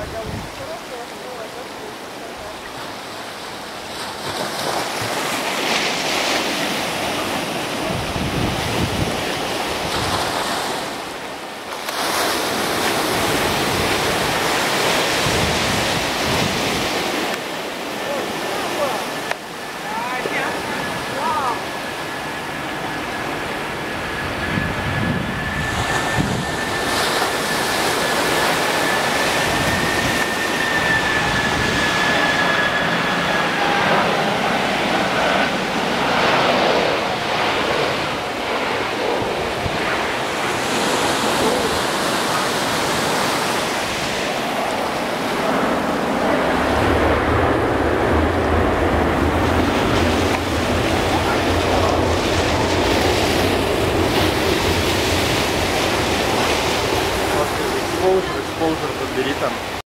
atacar o экспозер, экспозер подбери там.